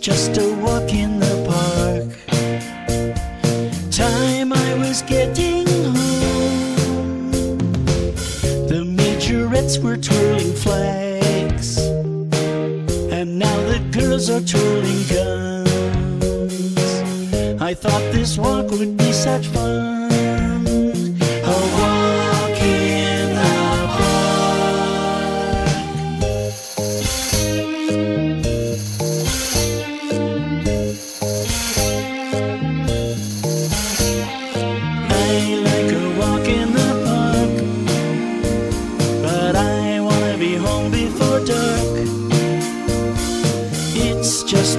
just a walk in the park. Time I was getting home. The majorettes were twirling flags, and now the girls are twirling guns. I thought this walk would be such fun.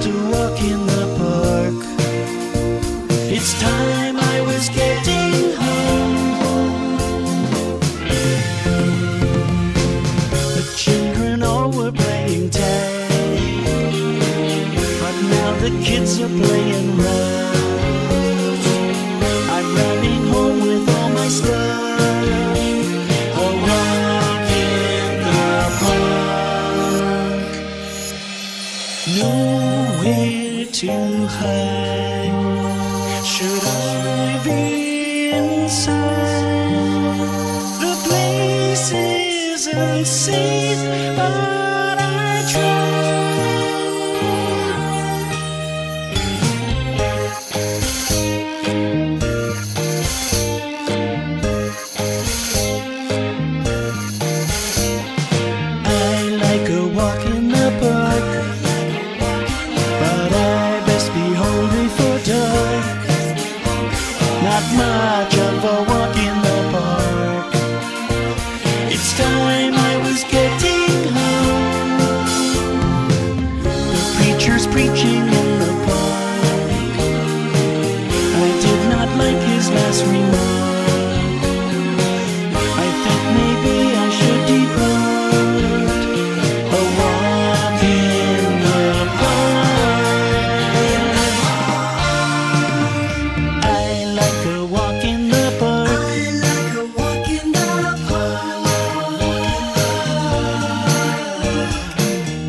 A walk in the park. It's time I was getting home. The children all were playing tag, but now the kids are playing rough. I'm running home with all my stuff. A walk in the park. Nowhere to hide. Should I be inside? The place isn't safe, Not much of a walk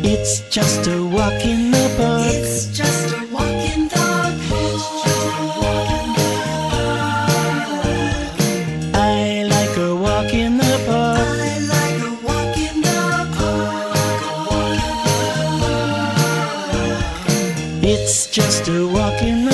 It's just a walk in the park. It's just a walk in the park. I like a walk in the park. I like a walk in the park. It's just a walk in the park. It's just